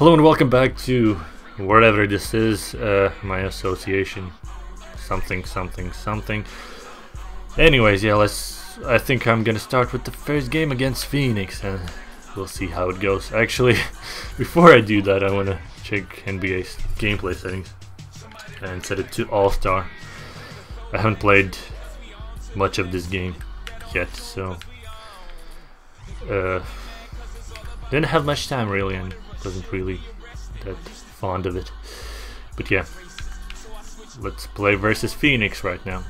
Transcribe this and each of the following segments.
Hello and welcome back to whatever this is, uh, my association, something, something, something. Anyways, yeah, let's. I think I'm gonna start with the first game against Phoenix, and we'll see how it goes. Actually, before I do that, I wanna check NBA's gameplay settings and set it to All Star. I haven't played much of this game yet, so uh, didn't have much time really, and wasn't really that fond of it. But yeah, let's play versus Phoenix right now.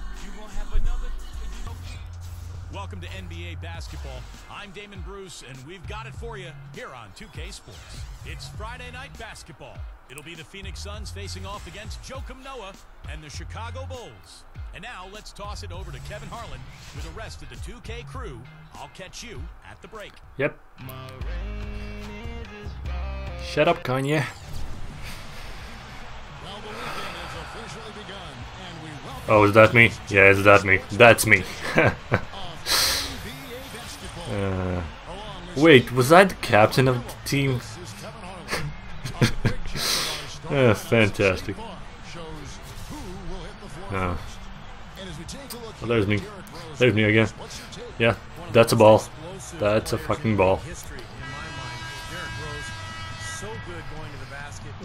Welcome to NBA basketball. I'm Damon Bruce, and we've got it for you here on 2K Sports. It's Friday night basketball. It'll be the Phoenix Suns facing off against Joakim Noah and the Chicago Bulls. And now let's toss it over to Kevin Harlan with the rest of the 2K crew. I'll catch you at the break. Yep. Shut up, Kanye. Oh, is that me? Yeah, is that me? That's me. uh, wait, was I the captain of the team? yeah, fantastic. Oh. Well, there's me. There's me again. Yeah, that's a ball. That's a fucking ball.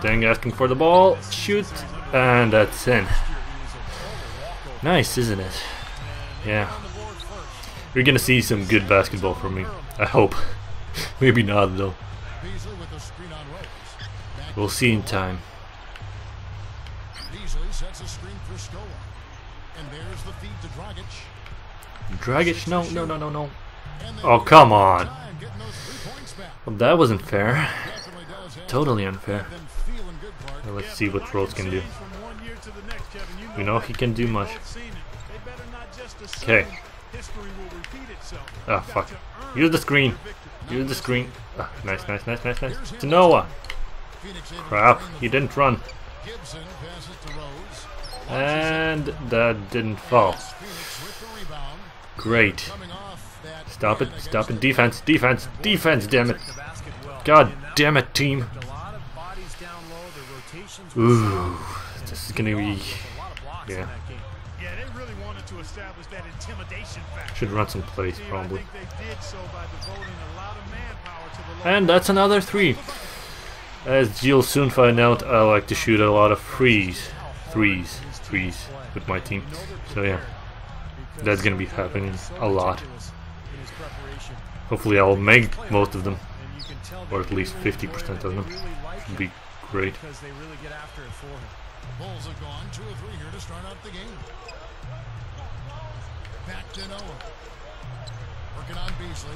Deng asking for the ball, shoot, and that's in. Nice, isn't it? Yeah. You're gonna see some good basketball from me. I hope. Maybe not though. We'll see in time. Dragic, no, no, no, no, no. Oh, come on. Well, that wasn't fair. Totally unfair. Let's see what Rose can do. We know he can do much. Okay. Ah, oh, fuck. Use the screen. Use the screen. Oh, nice, nice, nice, nice, nice. To Noah. Crap, he didn't run. And that didn't fall. Great. Stop it, stop it. Defense, defense, defense, damn it. God damn it, team. Ooh, this is gonna be. Yeah. Should run some plays, probably. And that's another three. As you'll soon find out, I like to shoot a lot of threes. Threes. Threes with my team. So yeah. That's gonna be happening a lot. Hopefully I'll make most of them. Or at least 50% of them. Be great. Bulls have gone two or three here to start out the game. Back to Noah. Working on Beasley.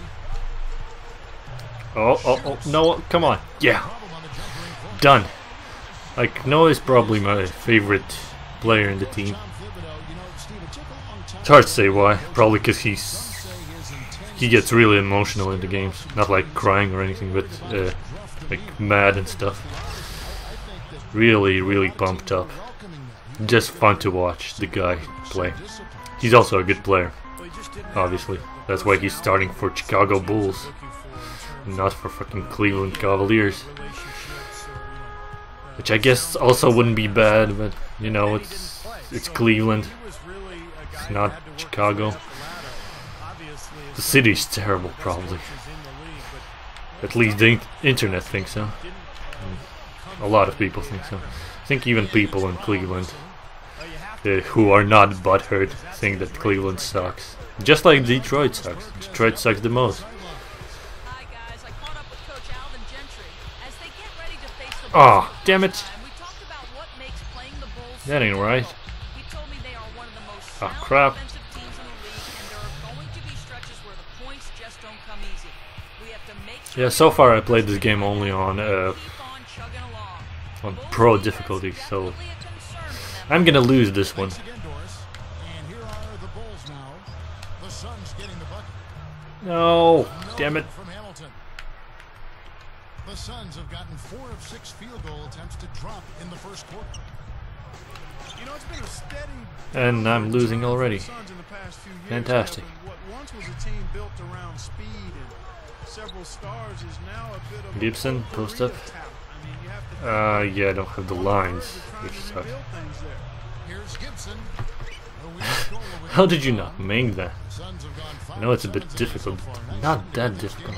Oh, oh, oh, Noah, come on. Yeah. Done. Like, Noah is probably my favorite player in the team. It's hard to say why. Probably because he's he gets really emotional in the games. Not like crying or anything, but uh, like mad and stuff. Really, really pumped up. Just fun to watch the guy play. He's also a good player, obviously. That's why he's starting for Chicago Bulls, not for fucking Cleveland Cavaliers. Which I guess also wouldn't be bad, but you know, it's it's Cleveland. It's not Chicago. The city's terrible, probably. At least the internet thinks so. A lot of people think so. I think even people in Cleveland uh, who are not butthurt think that Cleveland sucks. Just like Detroit sucks. Detroit sucks the most. Oh, damn it. That ain't right. Oh, crap. Yeah, so far I played this game only on uh, on pro difficulty, so I'm gonna lose this one. No, damn it. The Suns have gotten four of six field goal attempts to drop in the first quarter. You know, And I'm losing already. Fantastic. Gibson, post up. Uh, yeah, I don't have the lines, which sucks. How did you not make that? I know it's a bit difficult, not that difficult.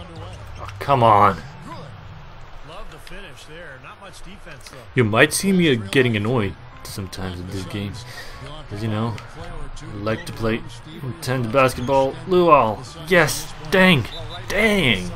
Oh, come on. You might see me getting annoyed sometimes in this game. As you know, I like to play intense basketball. Luol. Yes, dang, dang.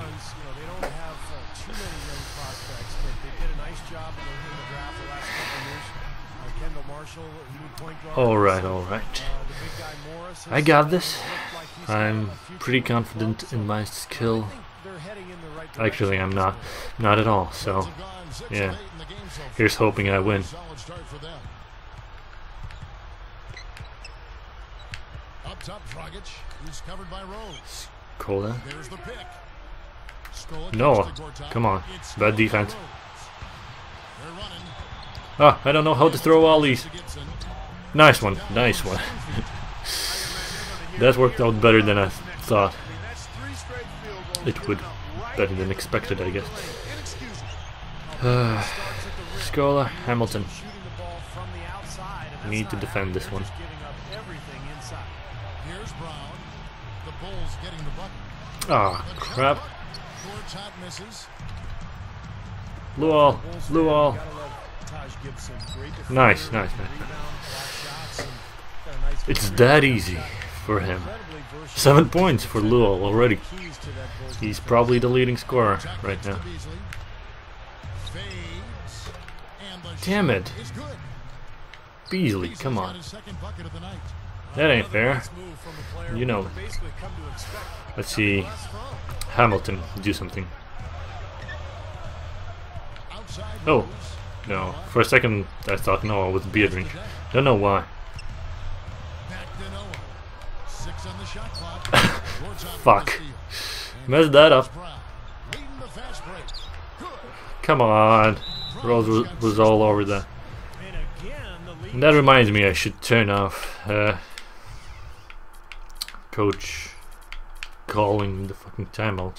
Alright, alright. The big guy Morris I got this. looked like he's got I'm pretty confident in my skill. think they're heading in the right Actually, I'm not. Not at all, so Suns have gone six of yeah. eight in the game so far. here's hoping I win. Solid start for them. Up top, Dragic. Covered by Rose. Cola. There's the pick. Scola Noah, kicks to Gortat. come on. Bad defense. Ah, I don't know how to throw all these. Nice one, nice one. that worked out better than I thought. It would. Better than expected, I guess. Uh, rim. Scola, Hamilton. Need to defend this one. Ah, The crap. jump Gortat misses. Luol, Bulls fan, Luol. gotta love Taj Gibson. Great Nice, nice, nice. rebound, block shots, and got a nice It's that easy for him. Seven points for Luol already. Keys to that Bulls He's probably the leading scorer right now. Beasley. Fades. And the Damn it. Beasley, come on. his second bucket of the night. That ain't fair. nice move from a player You know. we've basically come to expect. Let's see Hamilton do something. Oh. No. For a second, I thought Noah was Biedrins. Don't know why. Fuck. Messed that up. Come on. Rose was, was all over that. And that reminds me, I should turn off uh, coach calling the fucking timeout.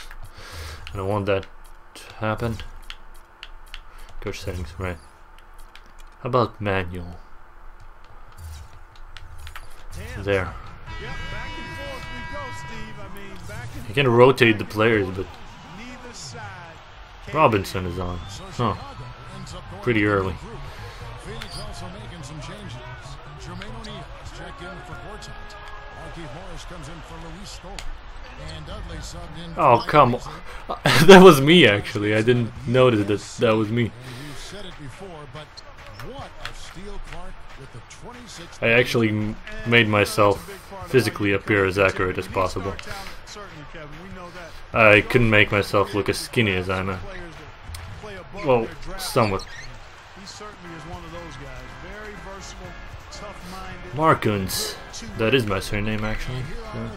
I don't want that to happen. Coach settings, right. How about manual? There. You can rotate the players, but Robinson is on. Huh. Pretty early. Phoenix also making some changes. Jermaine O'Neal in for Gortat. Morris comes in for Luis. Oh, come on. that was me, actually. I didn't notice that that was me. I actually made myself physically appear as accurate as possible. I couldn't make myself look as skinny as play above Well, somewhat. Markuns. That is my surname, actually. Yeah.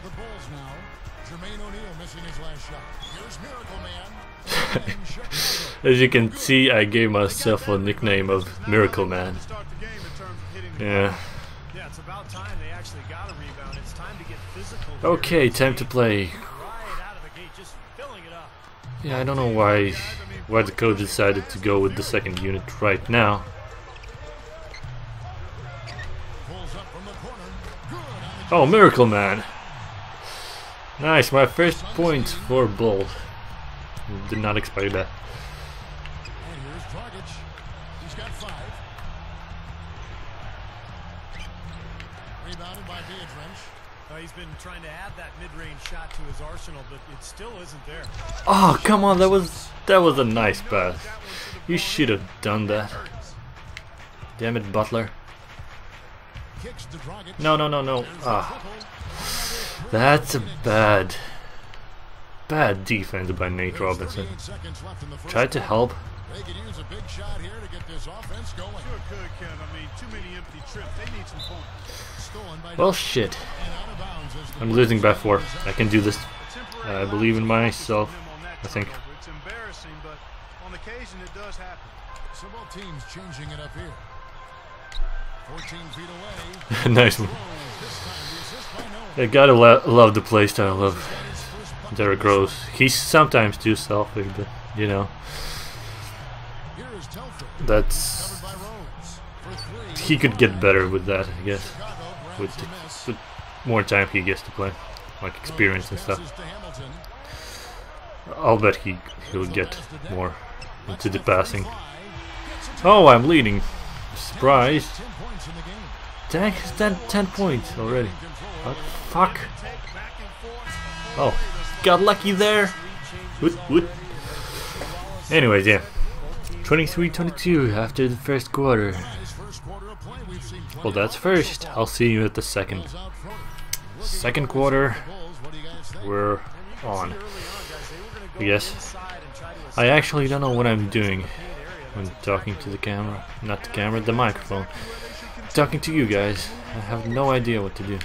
As you can see, I gave myself a nickname of Miracle Man. Yeah. Okay, time to play. Yeah, I don't know why why the coach decided to go with the second unit right now. Oh, Miracle Man! Nice, my first point for Bull. Did not expect that. And here's Dragic. He's got five. Rebounded by Beatrice. Uh, he's been trying to add that mid-range shot to his arsenal, but it still isn't there. Oh, come on, that was that was a nice pass. You should have done that. Damn it, Butler. Kicks to Dragic. No, no, no, no. Ah, that's a bad, bad defense by Nate Robinson. Seconds left in the first Tried to help, They could use a big shot here to get this offense going. Sure could, Kev. I mean, too many empty trips. They need some points. Stolen by Well, shit. and out of bounds as the I'm losing by four. I can do this. Temporary I believe in myself. him on that I think. It's embarrassing, but on occasion it does happen. So both teams changing it up here. 14 feet away. nice one. Throws. This time the assist by Noah. I gotta lo love the playstyle of Derrick Rose. He's sometimes too selfish, but you know Here is Telfair. that's Covered by Rose. For three. he could get better with that, I guess. With, the with more time he gets to play, like experience and stuff. Passes to Hamilton. I'll bet he he'll get more into the passing. Fly. Gets it Oh, I'm leading. Surprise! 10 points in the game. Dang, it's 10, 10 points already. What? Fuck. Oh, got lucky there. Anyways, yeah. 23-22 after the first quarter. Well, that's first. I'll see you at the second. Second quarter, we're on. Yes. I actually don't know what I'm doing when talking to the camera. Not the camera, the microphone. Talking to you guys. I have no idea what to do. On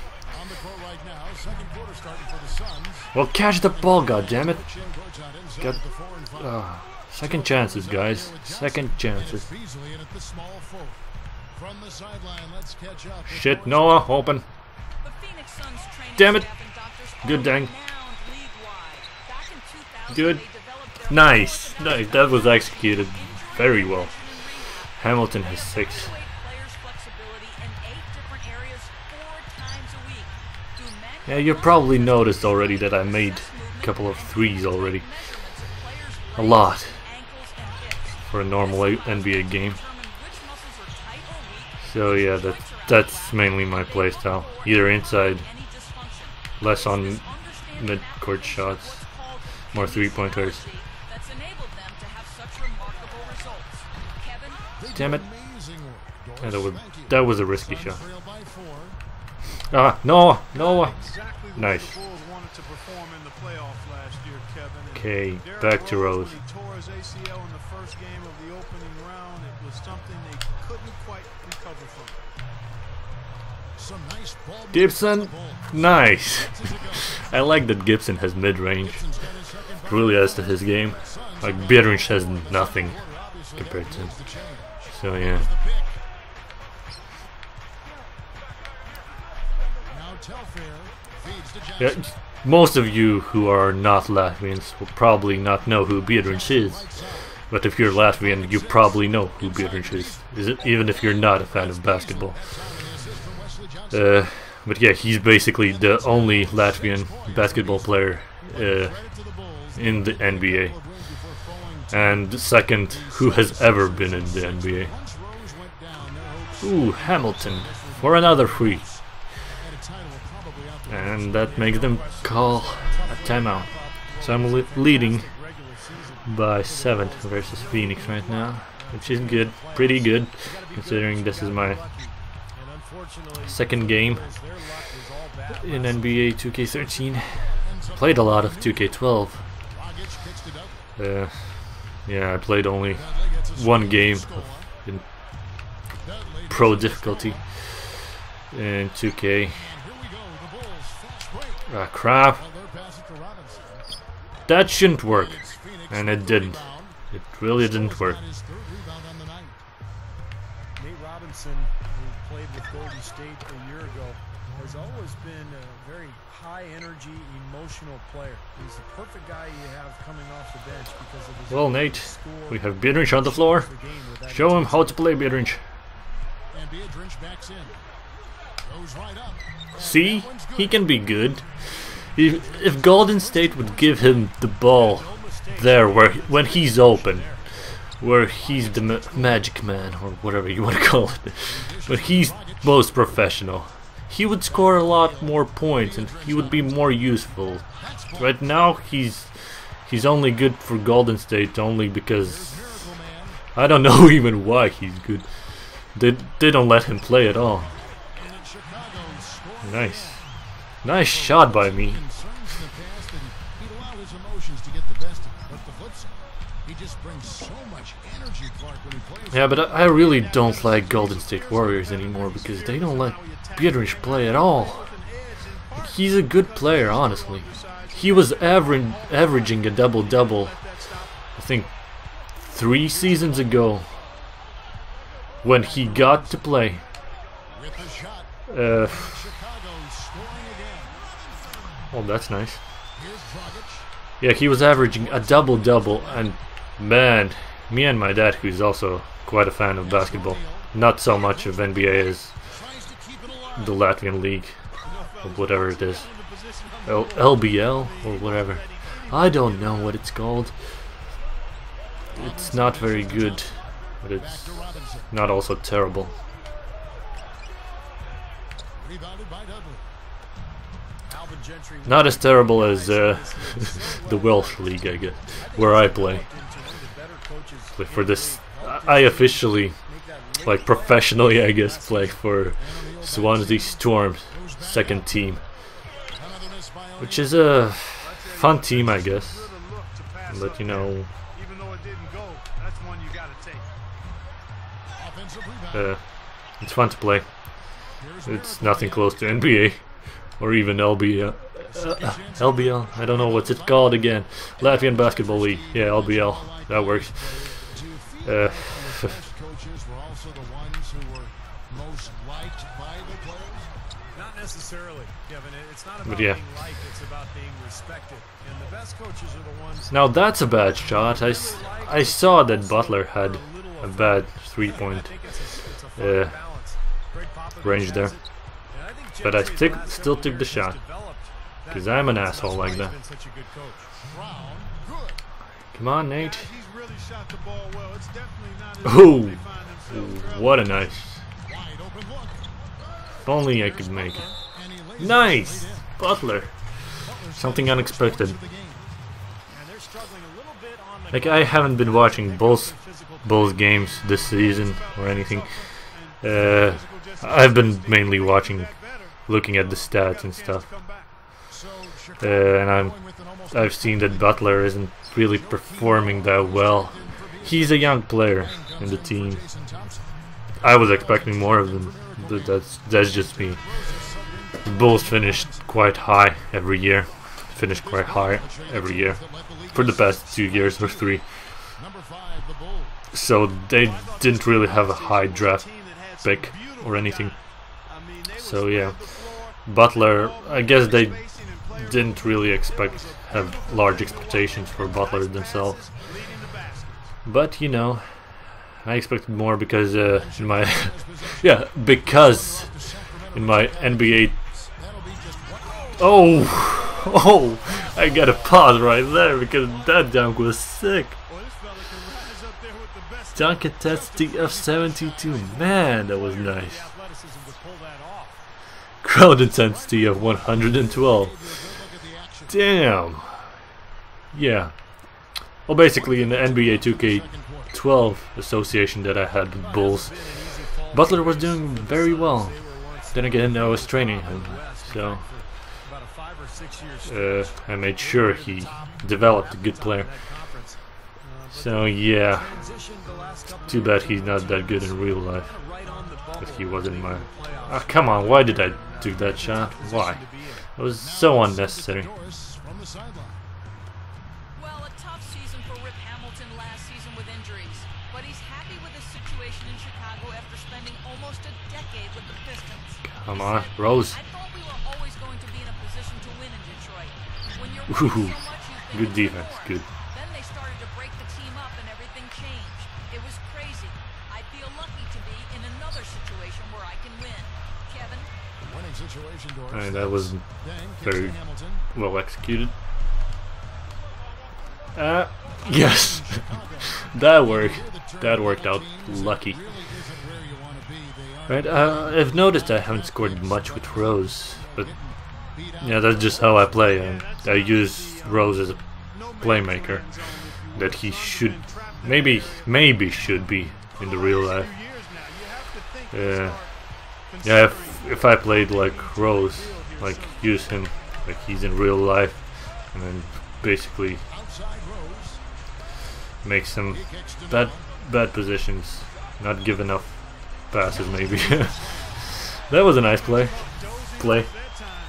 the court right now, second quarter starting for the Suns. Well, catch the ball, goddammit. Got-. Ah, second chances, guys. Second chances. Shit, Noah, open. Damn it. Good dang. renowned league-wide. Back in 2000, Good. Nice. Nice. That was executed very well. Hamilton has six. Yeah, you probably noticed already that I made a couple of threes already. A lot for a normal NBA game. So yeah, that that's mainly my playstyle. Either inside, less on mid-court shots, more three-pointers. Damn it. Yeah, that was that was a risky shot. Trail by. Ah, Noah, Noah. Exactly Nice. way the Bulls wanted to perform in the playoffs last year, Kevin. And Okay, back to Rose. When he tore his ACL in the first game of the opening round, it was something they couldn't quite recover from. Some nice ball movement Gibson, for the Bulls. nice. Gets it to go. I like that Gibson has mid-range. Gibson's got his second bucket. Really adds to his game. Like are Biedrins has nothing compared to him. moves the change. So yeah. Yeah, most of you who are not Latvians will probably not know who Biedrins is. But if you're Latvian, you probably know who Biedrins is. Is it even if you're not a fan of basketball? Uh, but yeah, he's basically the only Latvian basketball player uh, in the NBA, and second who has ever been in the NBA. Ooh, Hamilton for another free, at a title were probably out the and that makes them call a timeout. So I'm le- leading by seven versus Phoenix right now, which is good, pretty good, considering this is my second game in NBA 2K13. Played a lot of 2K12. Dragic kicks to Dudley. Uh, yeah, I played only one game in pro difficulty in 2K. And here we go. The Bulls fast break. Ah, crap. Well, they're passing to Robinson. That shouldn't work. And it didn't. It really didn't work. got his third rebound on the night. Nate Robinson, who played with Golden State a year ago, has always been a very high energy, emotional player. He's the perfect guy you have coming off the bench because of his Well, Nate, we have Biedrins on the floor. the game with that Show him how to play Biedrins. And Biedrins backs in. See, he can be good. If, if Golden State would give him the ball there, where when he's open, where he's the ma- magic man or whatever you want to call it, but he's most professional, he would score a lot more points and he would be more useful. Right now, he's he's only good for Golden State only because I don't know even why he's good. They they don't let him play at all. And then Chicago scores. Nice, nice shot by me. Yeah, but I really don't like Golden State Warriors anymore because they don't let Biedrins play at all. He's a good player, honestly. He was aver averaging a double-double, I think, three seasons ago when he got to play. Uh. Oh, that's nice. Yeah, he was averaging a double-double, and man, me and my dad, who's also quite a fan of basketball, not so much of NBA as the Latvian league, or whatever it is. L LBL, or whatever. I don't know what it's called. It's not very good, but it's not also terrible. Rebounded by Dudley. Not as terrible as uh, the Welsh league, I guess, where I play. But for this, I officially, like professionally, I guess, play for Swansea Storm, second team, which is a fun team, I guess. But you know. Uh, it's fun to play. It's nothing close to NBA or even LBL. Uh, LBL, I don't know what's it called again. Latvian Basketball League. Yeah, LBL. That works. Uh, necessarily, Kevin. It's not But about yeah. being liked, it's about being respected. And the best coaches are the ones now that's a bad shot. I, I saw that Butler had a bad three point I think it's a, it's a fine uh, range there. But I still took the shot. Because I'm an asshole like that. Come on, Nate. Ooh. What a nice. If only I could make it. Nice! Butler. Something unexpected. Like. I haven't been watching Bulls, Bulls games this season or anything. Uh, I've been mainly watching, looking at the stats and stuff. Uh, and I'm, I've seen that Butler isn't really performing that well. He's a young player in the team. I was expecting more of them, but that's that's just me. The Bulls finished quite high every year. Finished quite high every year for the past two years or three. So they didn't really have a high draft pick or anything. So yeah, Butler. I guess they didn't really expect have large expectations for Butler themselves. But you know, I expected more because uh, in my yeah because in my NBA. Oh, oh! I got a pause right there because that dunk was sick. Dunk intensity of 72. Man, that was nice. athleticism to pull that off. Crowd intensity of 112. Damn. Yeah. Well, basically, in the NBA 2K12 association that I had with Bulls, Butler was doing very well. Then again, I was training him, so uh, I made sure he developed a good player. So yeah, too bad he's not that good in real life. Right on the bubble. If he was in my. Ah, come on! Why did I do that shot? Why? It was so unnecessary. Doris from the sideline. Well, a tough season for Rip Hamilton last season with injuries, but he's happy with his situation in Chicago after spending almost a decade with the Pistons. Come on, Rose. I thought we were That was very well executed. Uh, yes, that worked. That worked out lucky. Really isn't where you want to be. They are Right, uh, I've noticed I haven't scored much with Rose, but yeah, that's just how I play. And I use Rose as a playmaker that he should, maybe, maybe should be in the real life. Yeah, yeah. If I played like Rose, like use him like he's in real life, and then basically kicks to that bad positions, not give enough passes maybe. that was a nice play. Play.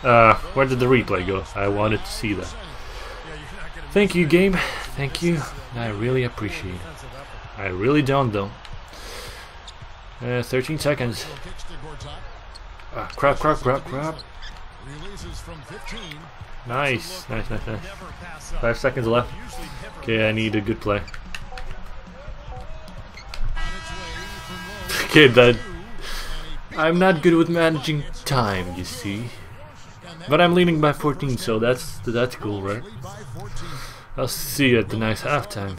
Uh, where did the replay go? I wanted to see that. Thank you, game. Thank you. I really appreciate it. I really don't, though. Uh, 13 seconds. Kicks to Gortat. Ah, crap, crap, crap, crap. Releases from 15. Nice, nice, nice, nice. Never pass up. Five seconds left. Okay, I need a good play. On its way from low. Okay, that I'm not good with managing time, you see. But I'm leading by 14, so that's that's cool, right? Lead by 14. I'll see you at the next halftime.